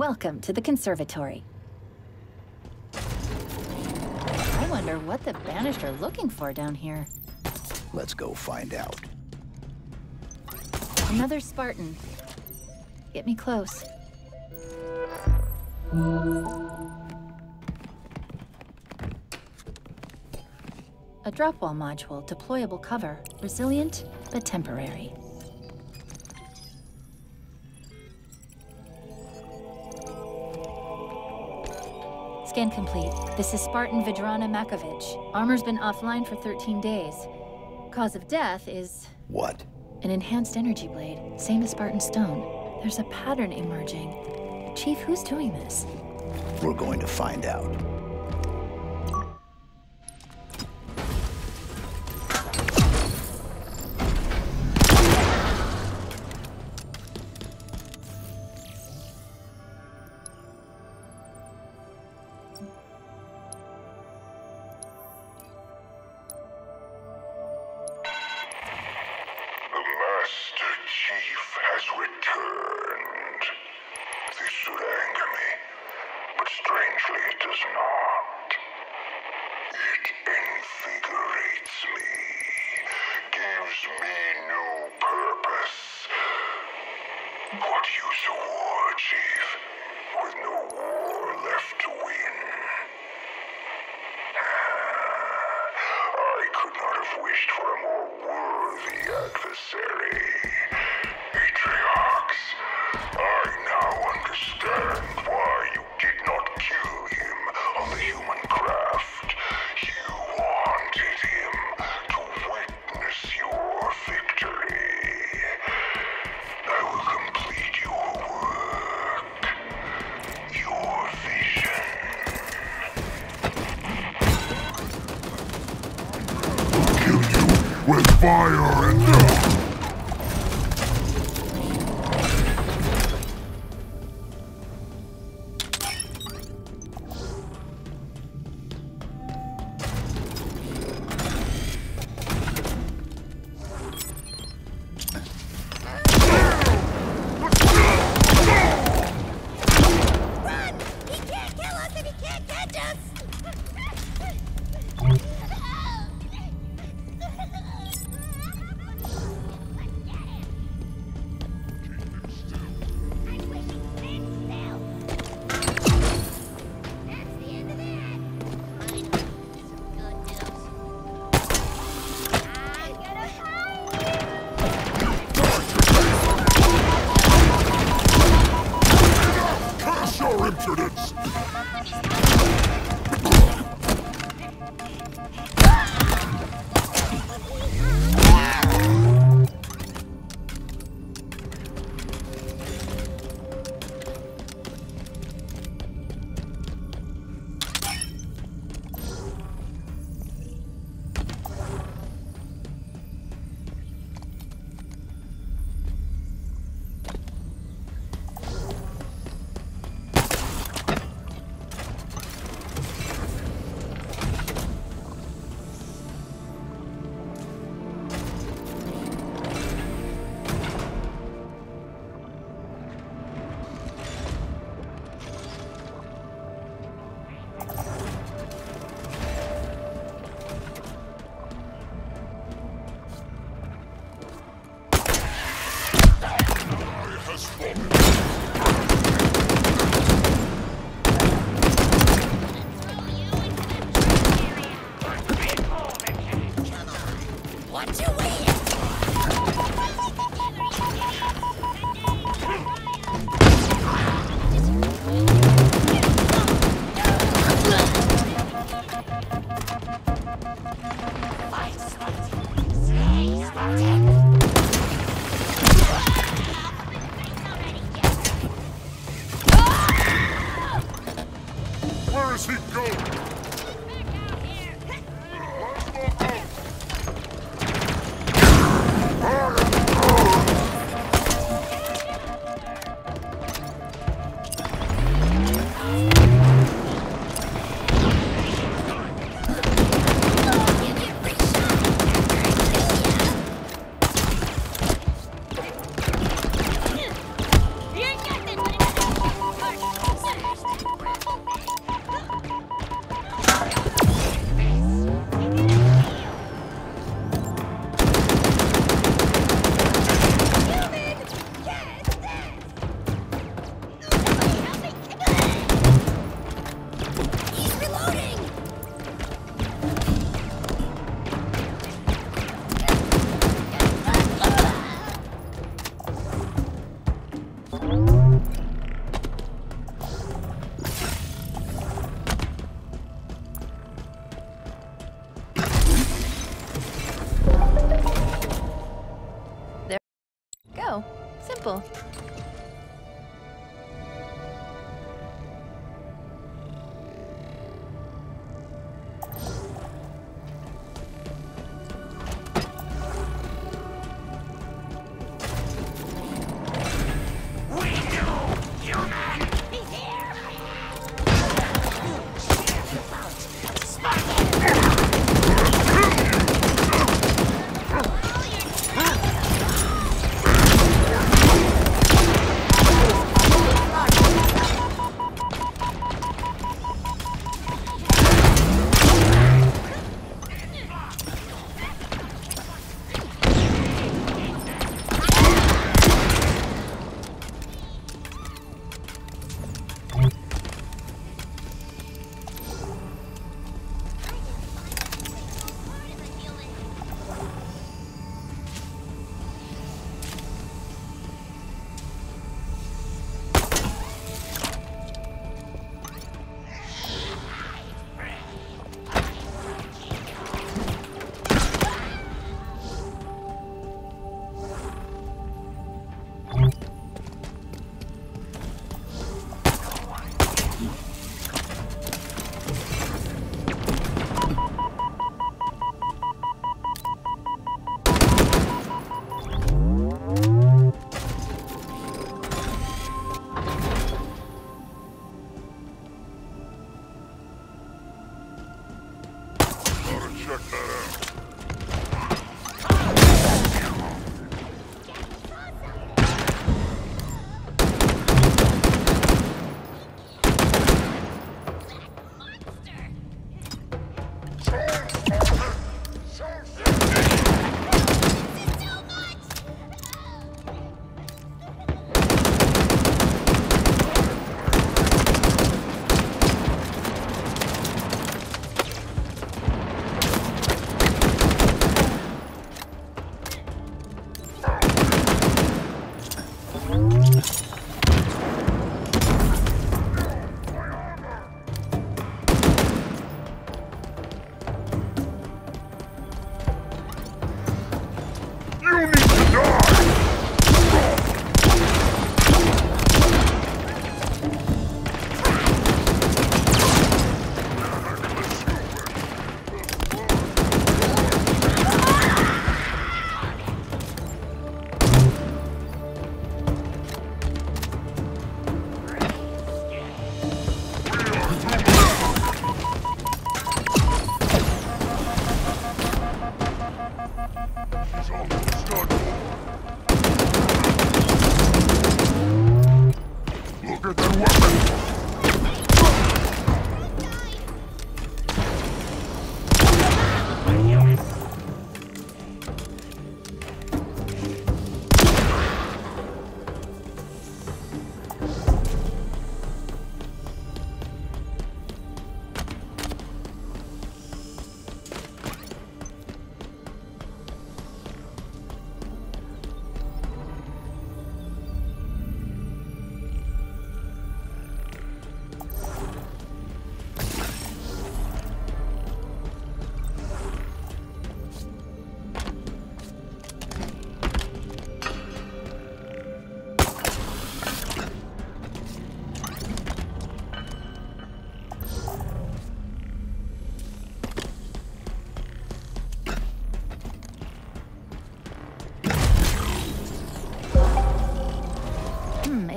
Welcome to the conservatory. I wonder what the Banished are looking for down here. Let's go find out. Another Spartan. Get me close. A drop wall module, deployable cover, resilient but temporary. Scan complete. This is Spartan Vidrana Makovich. Armor's been offline for 13 days. Cause of death is What? an enhanced energy blade, same as Spartan Stone. There's a pattern emerging. Chief, who's doing this? We're going to find out. Fire and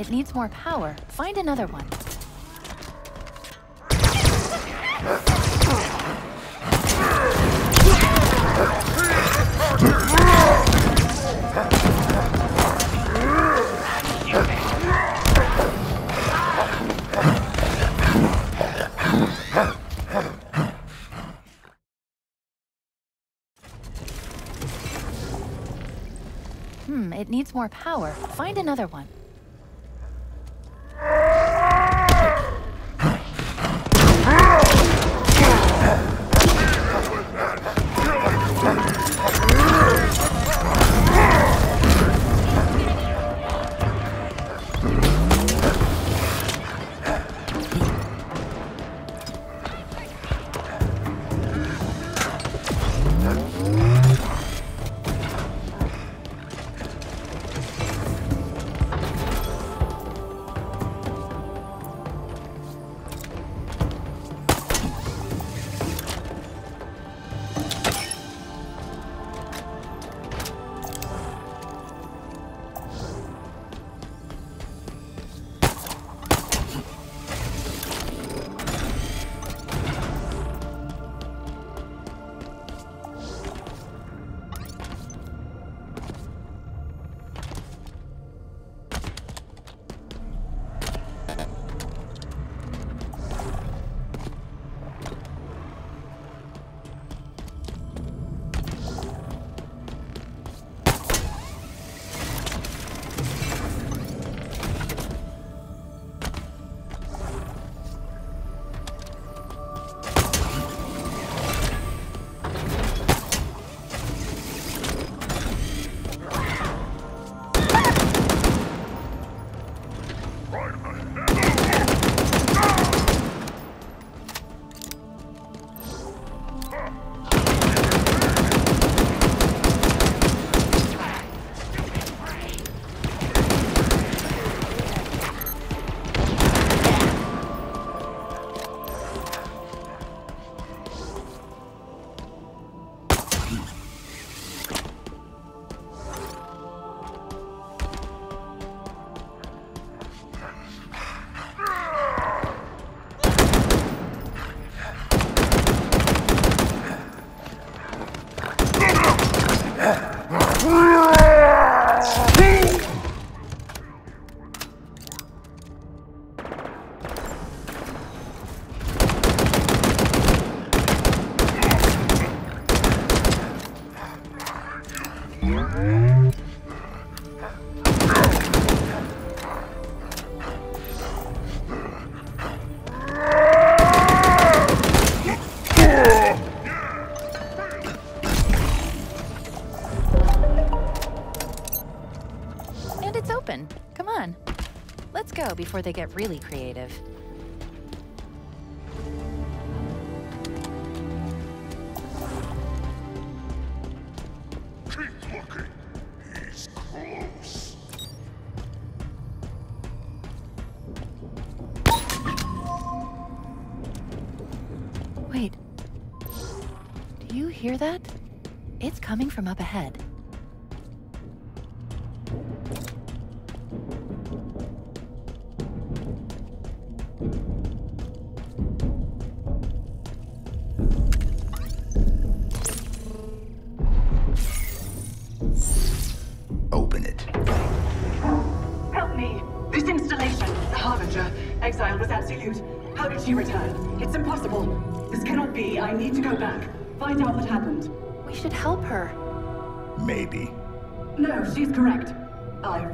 it needs more power. Find another one. Hmm, it needs more power. Find another one. Before they get really creative. Keep looking. He's close. Wait. Do you hear that? It's coming from up ahead.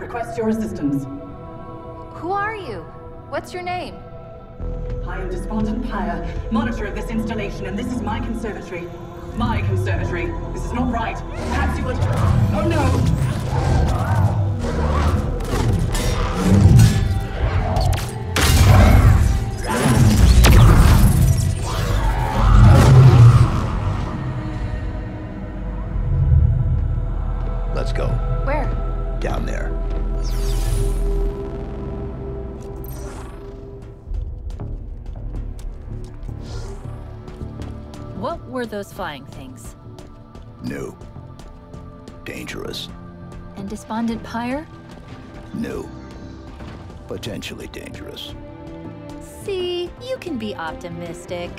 Request your assistance. Who are you? What's your name? I am Despondent Pyre, monitor of this installation, and this is my conservatory. My conservatory. This is not right. Perhaps you would. Oh no! What were those flying things? New. Dangerous. And Despondent Pyre? New. Potentially dangerous. See, you can be optimistic.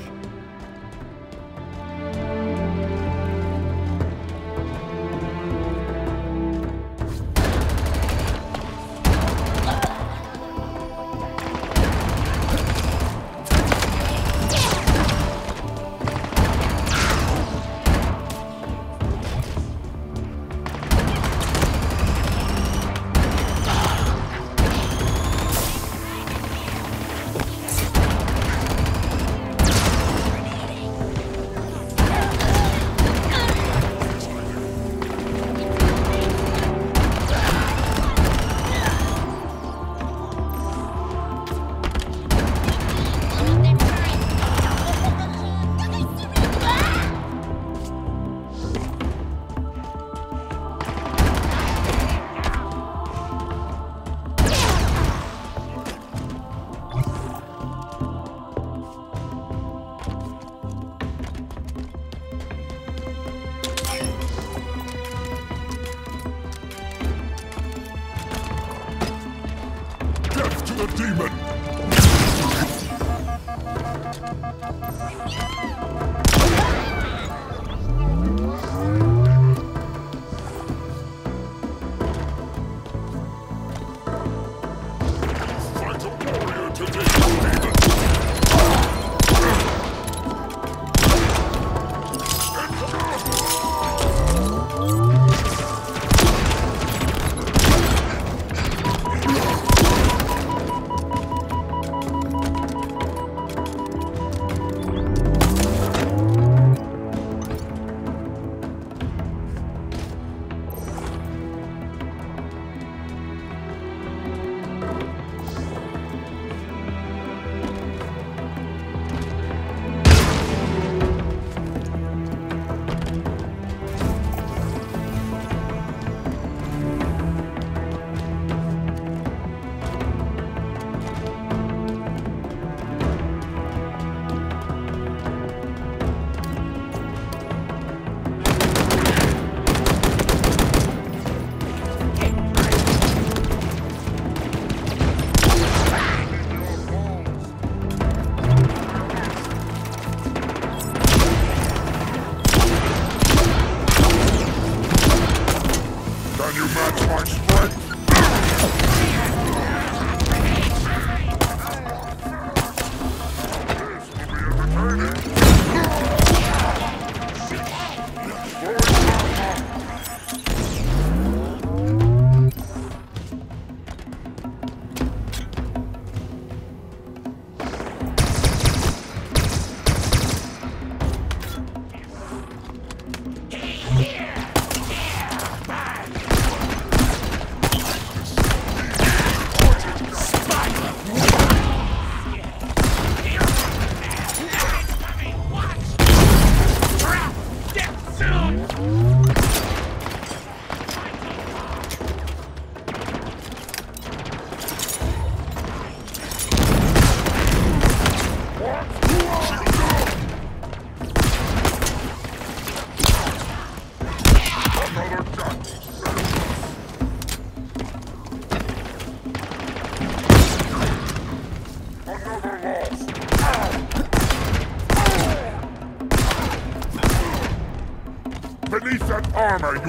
The demon!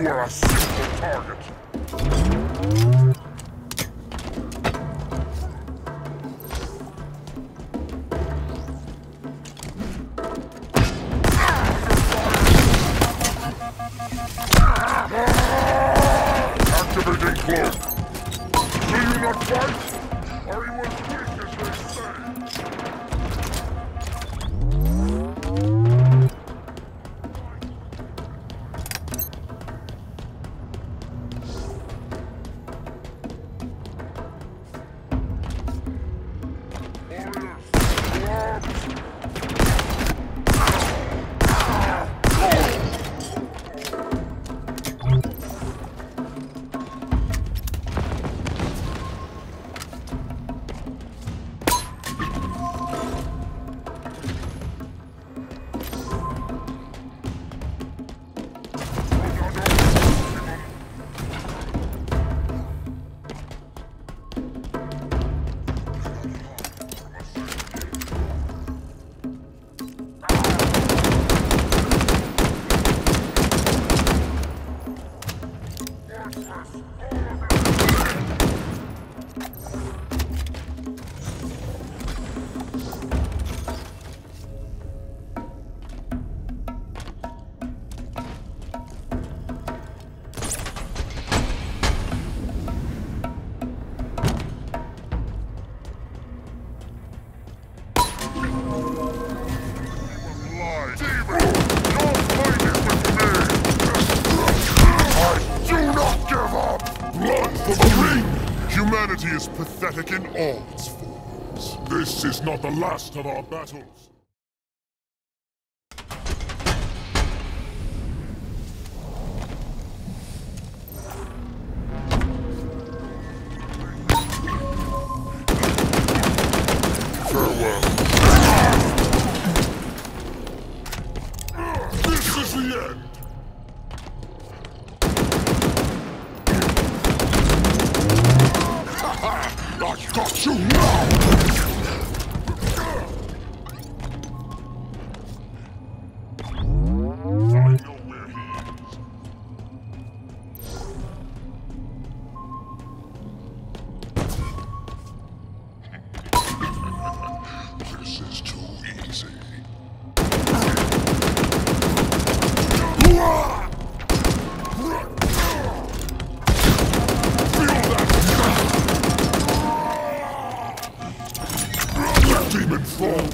Yes. the last of our battles.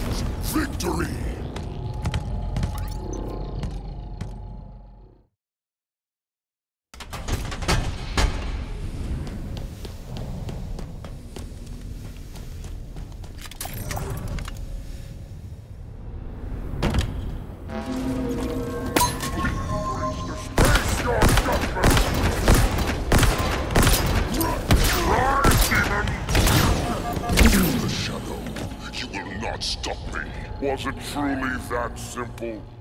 Victory! simple.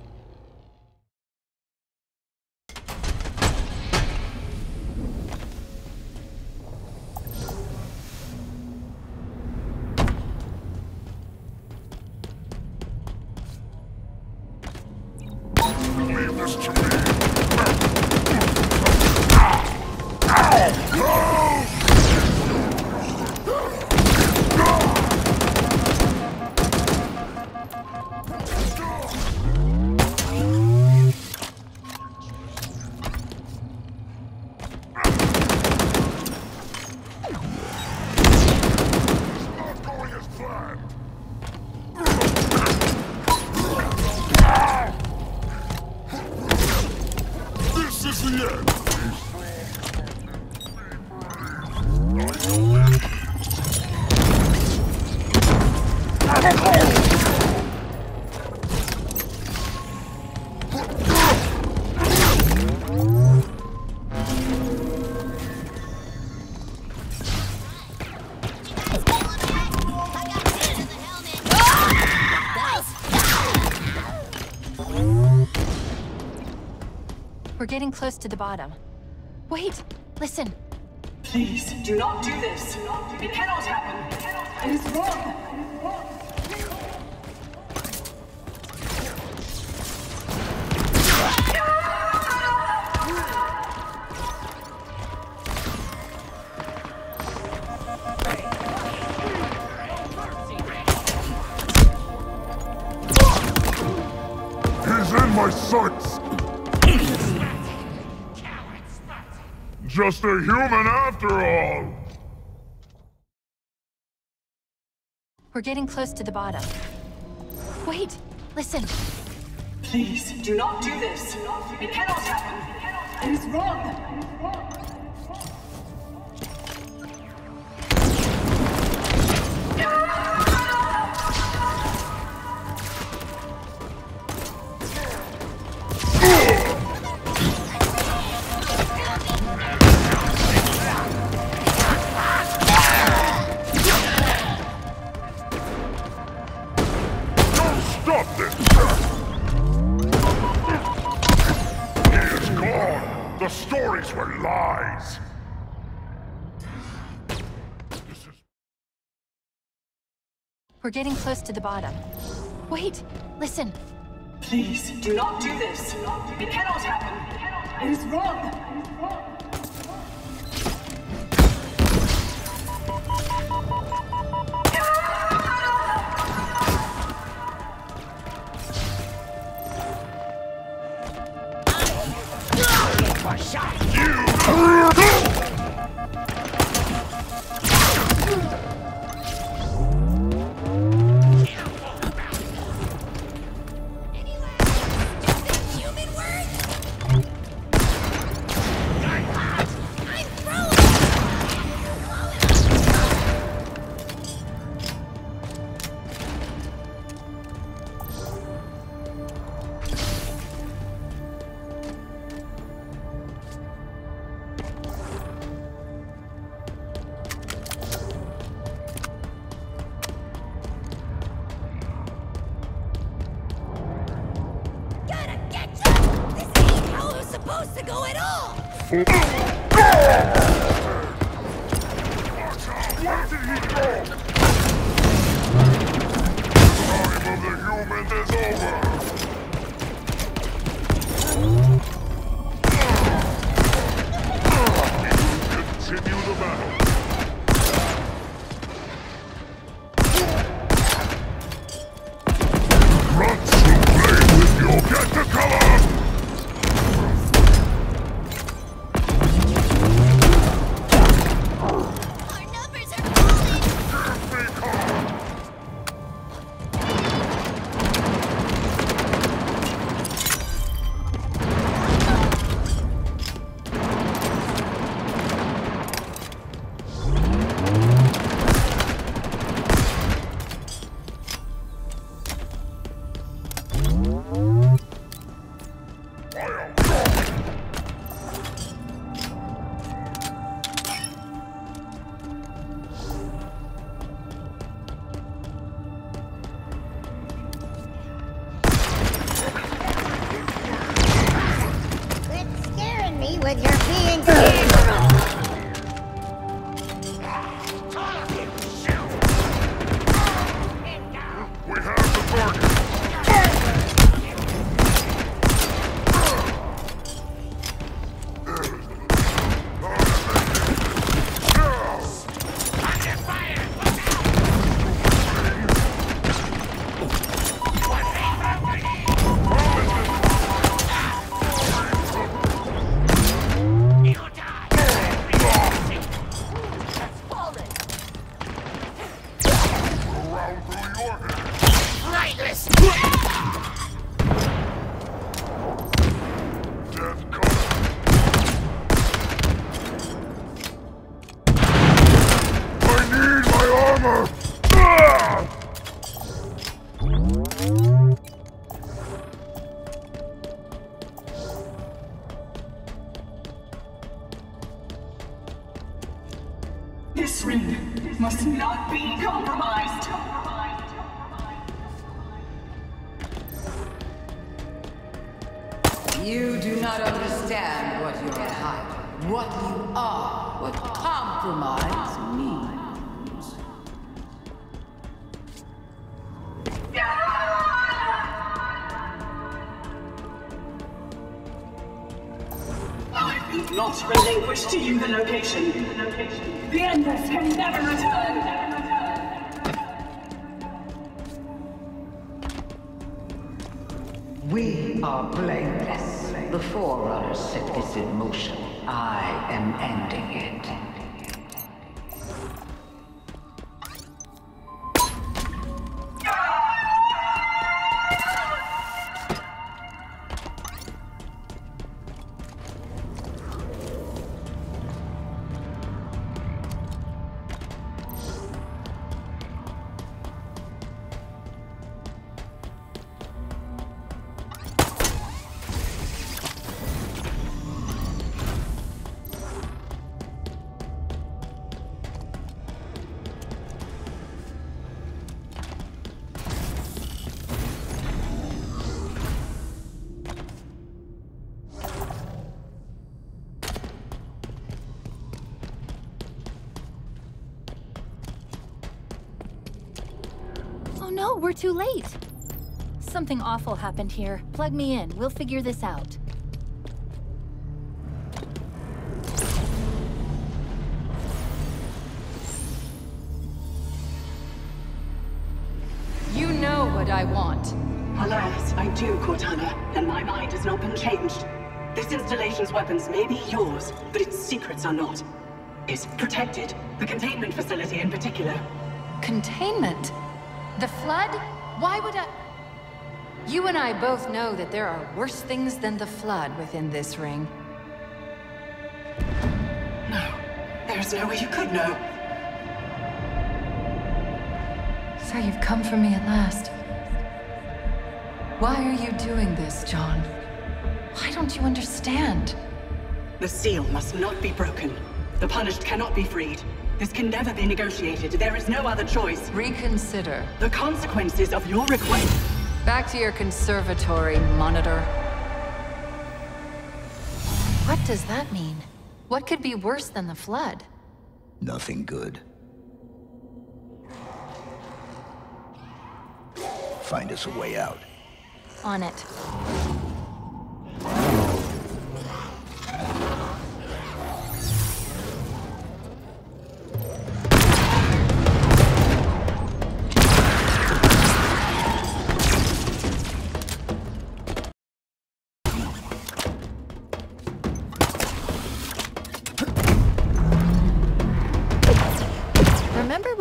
getting close to the bottom. Wait, listen. Please, do not do this. Do not do it cannot happen. It is wrong. My sights. Just a human after all! We're getting close to the bottom. Wait, listen. Please, do not do this. It cannot happen. It is wrong. Don't We're getting close to the bottom. Wait, listen. Please, do not do this. It cannot happen. It is wrong. Human supposed to go at all! Where go? Time of the humans is over! With your being not relinquish to you the location. The Endless can never return. We are blameless. The Forerunners set this in motion. I am ending it. Something awful happened here. Plug me in. We'll figure this out. You know what I want. Alas, I do, Cortana, and my mind has not been changed. This installation's weapons may be yours, but its secrets are not. It's protected, the containment facility in particular. Containment? The Flood? Why would I... You and I both know that there are worse things than the Flood within this ring. No, there's no way you could know. So you've come for me at last. Why are you doing this, John? Why don't you understand? The seal must not be broken. The punished cannot be freed. This can never be negotiated. There is no other choice. Reconsider. The consequences of your request. Back to your conservatory, Monitor. What does that mean? What could be worse than the Flood? Nothing good. Find us a way out. On it.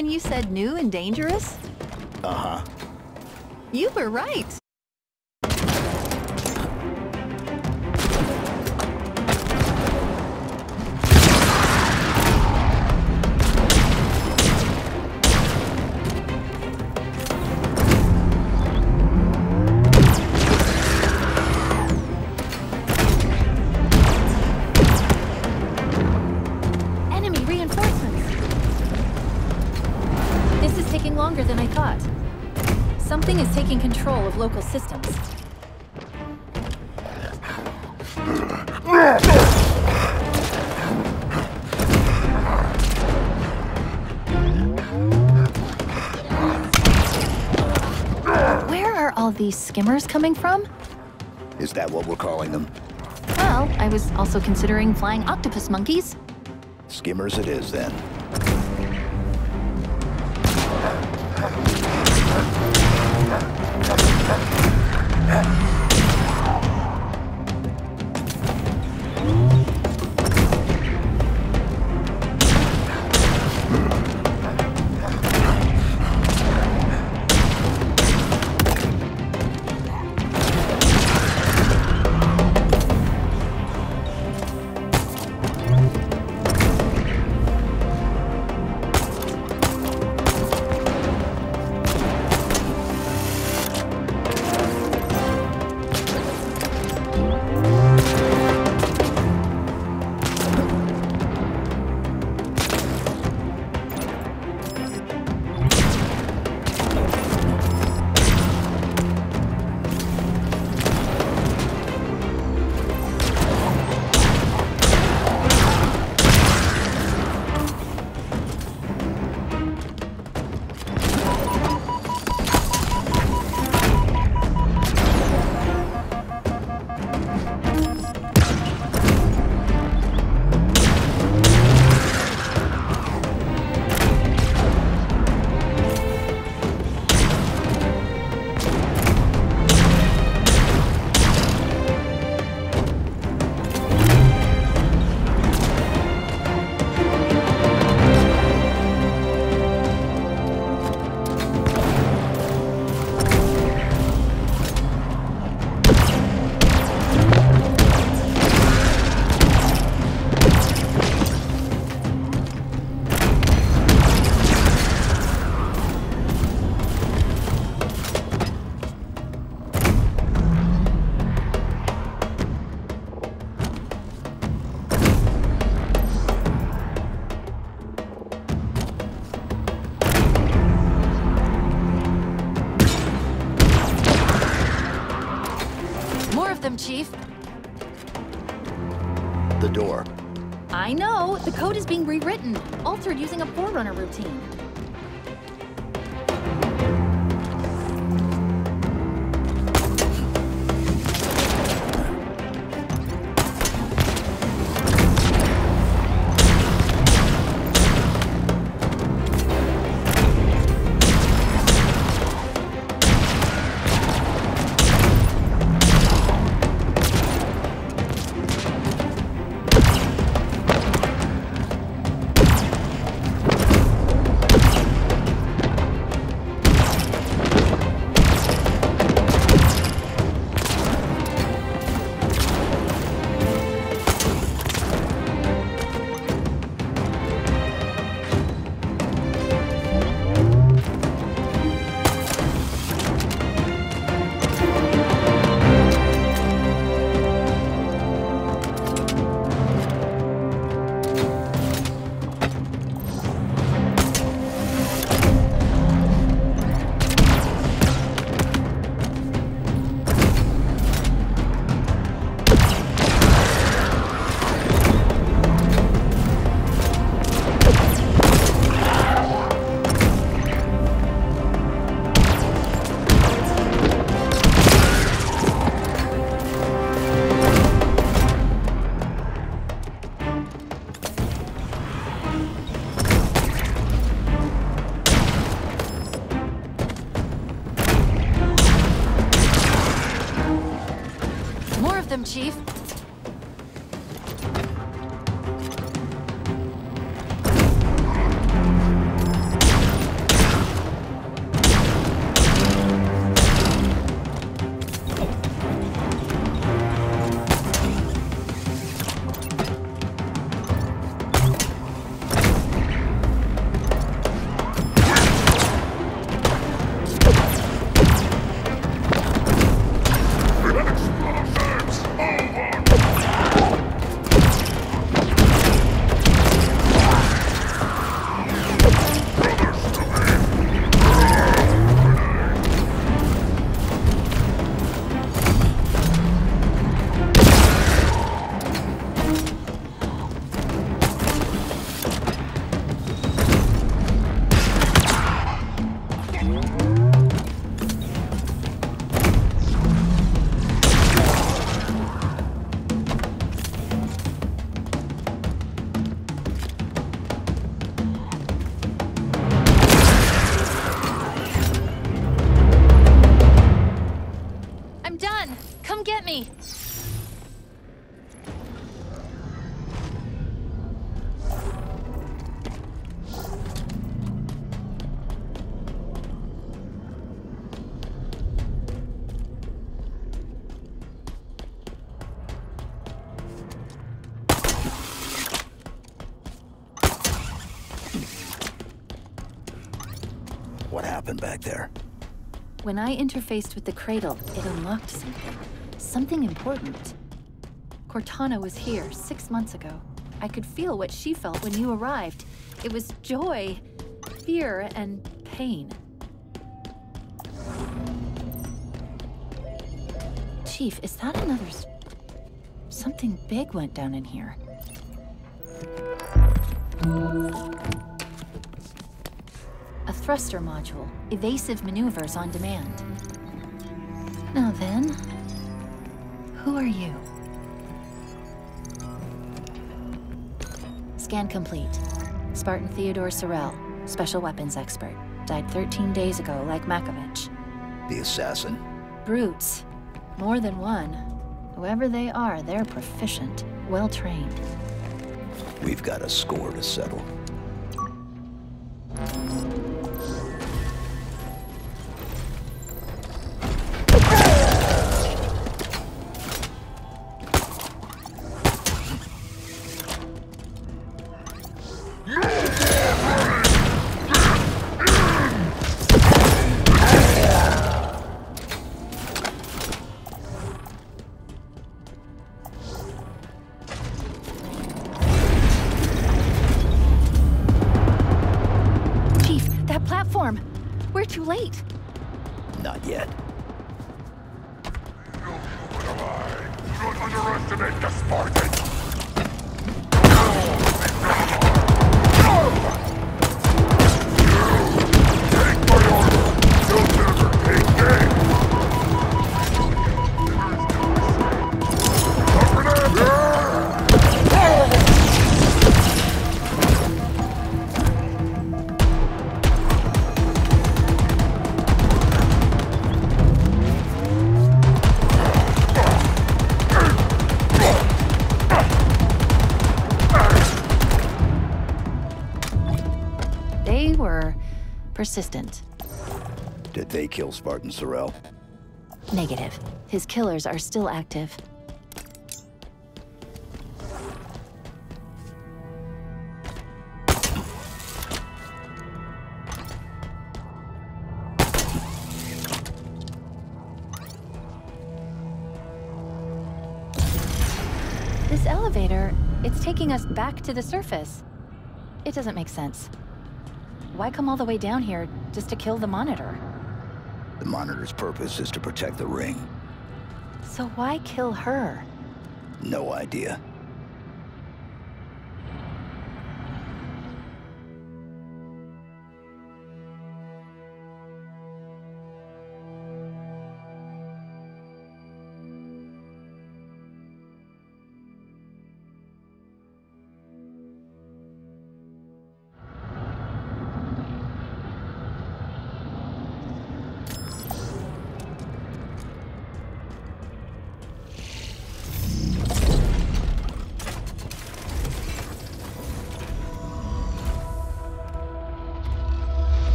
When you said new and dangerous? Uh-huh. You were right. Local systems. Where are all these skimmers coming from? Is that what we're calling them? Well, I was also considering flying octopus monkeys. Skimmers it is, then. Thank. Chief. When I interfaced with the cradle, it unlocked something. Something important. Cortana was here six months ago. I could feel what she felt when you arrived. It was joy, fear, and pain. Chief, is that another... Something big went down in here. A thruster module. Evasive maneuvers on demand. Now then, who are you? Scan complete. Spartan Theodore Sorel, special weapons expert. Died 13 days ago, like Makovich. The assassin? Brutes. More than one. Whoever they are, they're proficient, well trained. We've got a score to settle. Kill Spartan Sorel? Negative. His killers are still active. This elevator, it's taking us back to the surface. It doesn't make sense. Why come all the way down here just to kill the monitor? The Monitor's purpose is to protect the ring. So why kill her? No idea.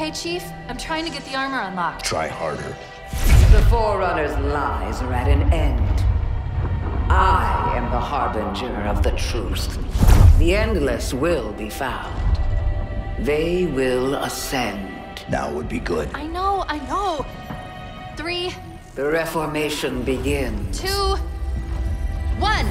Okay, Chief? I'm trying to get the armor unlocked. Try harder. The Forerunner's lies are at an end. I am the harbinger of the truth. The Endless will be found. They will ascend. Now would be good. I know, I know. Three, The Reformation begins. two, one,